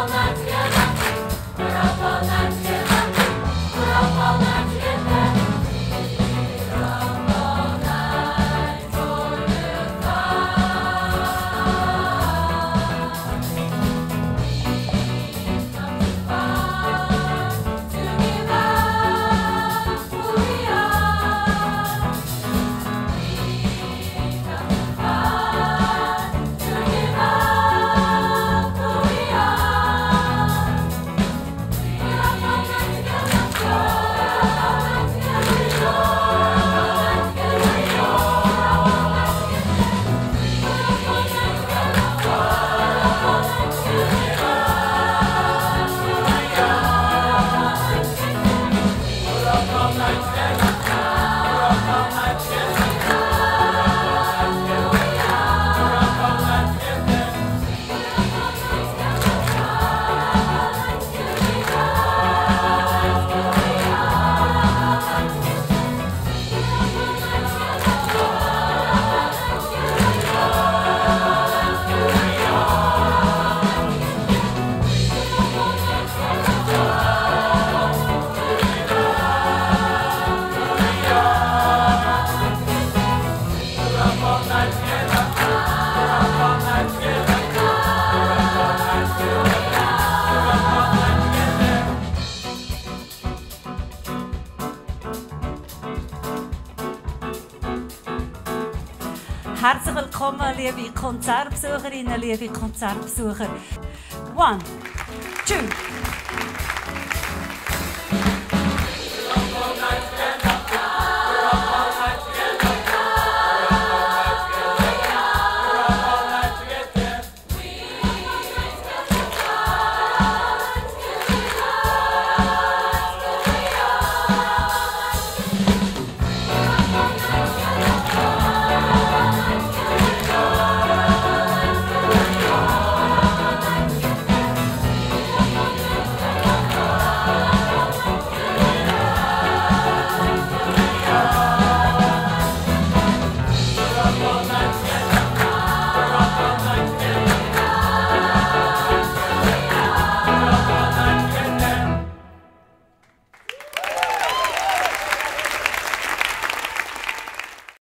all night. Willkommen, liebe Konzertbesucherinnen, liebe Konzertbesucher. One, two,